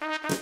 you